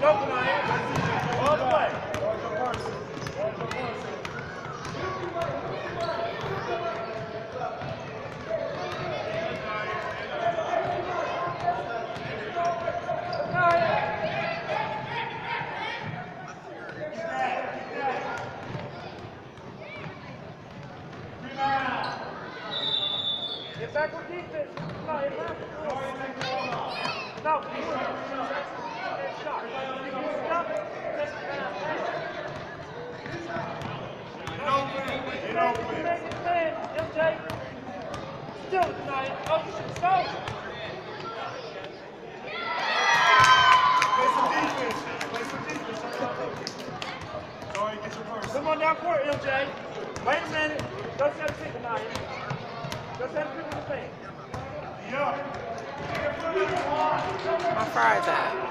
Go, Kania. All the way. Get back on defense. No. No, you stop. You stop. Get open. Make it stand, MJ. Still tonight. Oh, you should stop. Play some defense. Play some defense. Sorry, get your purse. Come on down court, MJ. Wait a minute. Go set a pick tonight. Go set a pick with the fan. Yeah. My fries out.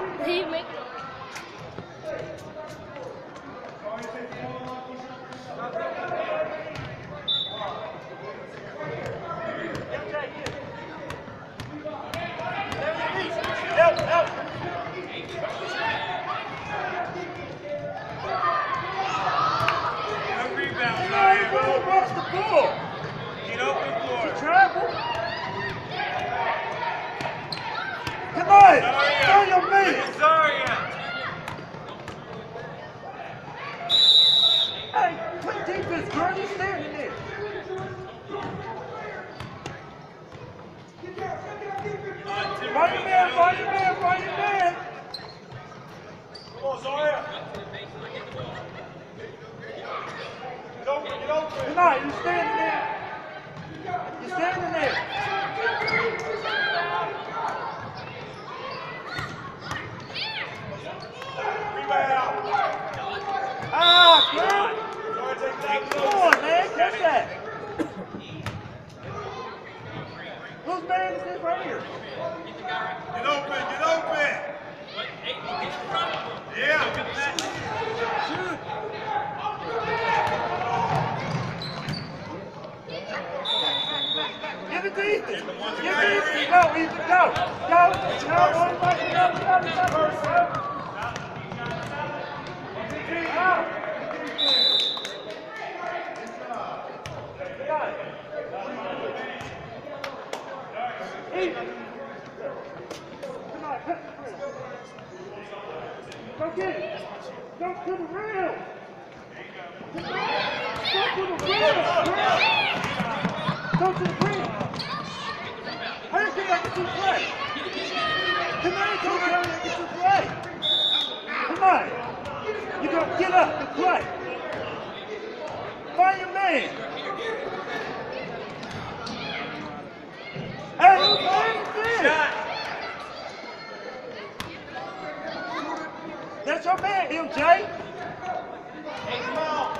The ball. Get open for it. Travel. Come on. Throw your man. Zaria. Hey, play defense, girl. You standing there. Find your man, find your man, find your man. Come on, Zaria. Get open, get open. Come on, you standing there. You're standing there. Rebound. Ah, girl. Zaria, take that. Come on, man. Catch that. Whose man is this right here? Get open, get open. Yeah. Give it to Ethan. Give it to Ethan. Go, Ethan. Go. Go. Go. Go. Go. Go. Go. The rim. Go get it. Go to the rim. Go to the rim. Go to the rim. How do you think I can do play? Come on, come on, can do play. Come on. You gotta get up and play. Find your man. Hey, playing? That's your man, MJ. Come on.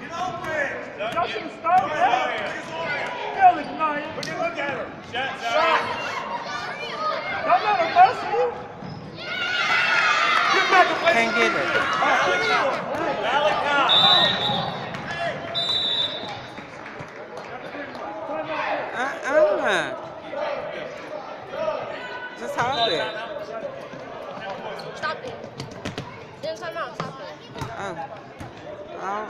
Get open. Y'all should have started that. Hell, Ignite. Look look at her. Shot, Shot. Him bust. Get back and play. Can't get it. Uh-uh. Just hold it. stop it. Then time out, stop it. Oh. Oh.